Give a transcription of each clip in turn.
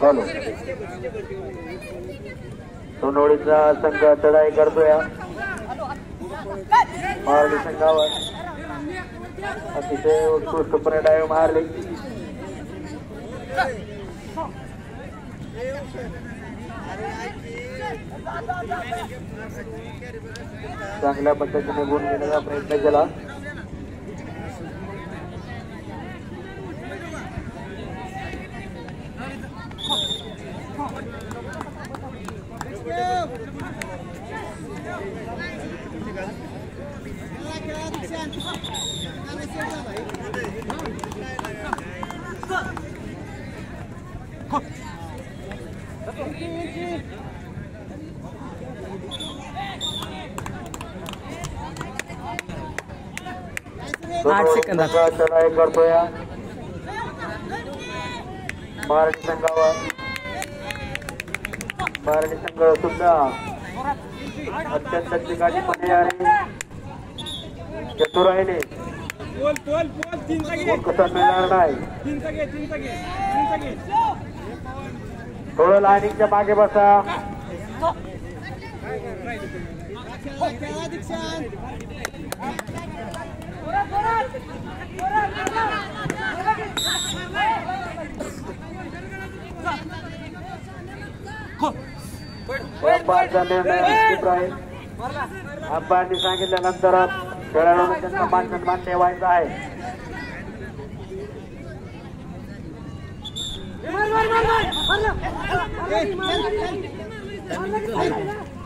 चालू। सोनवडीचा संघ चढाई करतोय मारली संघावर। अतिशय उत्कृष्टपणे डायव मारली। चांगल्या पद्धतीने गुण घेण्याचा प्रयत्न केला. आठ सेकंदात. संघ चढाई करतोय. मराठी संघावर. मराठी संघ सुद्धा अत्यंत पोल पोल तीनचा घे गुण कसा मिळणार नाही. थोडं लाईनिंगच्या मागे बसा. अंपायरचा अंपायरने सांगितल्यानंतर खेळाडूंना त्यांचा मान सन्मान ठेवायचा आहे.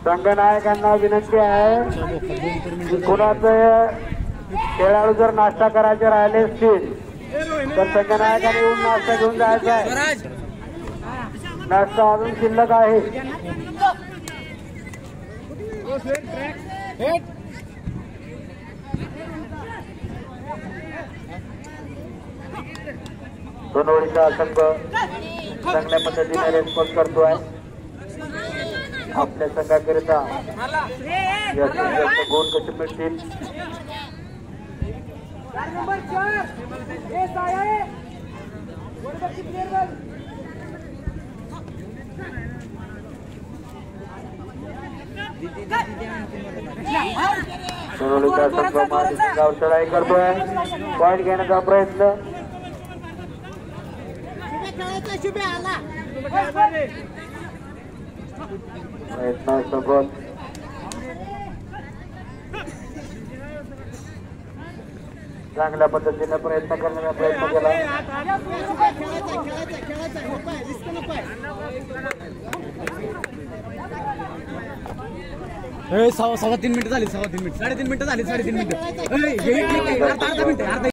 संघनायकांना विनंती आहे की कुणाचं खेळाडू जर नाश्ता करायचे राहिले असतील तर संघनायकाने येऊन नाश्ता घेऊन जायचा आहे. नाश्ता अजून शिल्लक आहे. सोनवडीचा संघ चांगल्या पद्धतीने रेस्पॉन्स करतोय. आपल्या संघाकरिता जास्तीत जास्त गुण कसे मिळतील? सोनवडीचा संघ संघावर चढाई करतोय. पॉईंट घेण्याचा प्रयत्न. चांगल्या पद्धतीने प्रयत्न करण्याचा प्रयत्न केला. सव्वा सव्वा तीन मिनिटं झाली सव्वा तीन मिनिट. साडेतीन मिनिटं झाली साडेतीन मिनिटं. हे- अर्धा अर्धा मिनिट अर्धा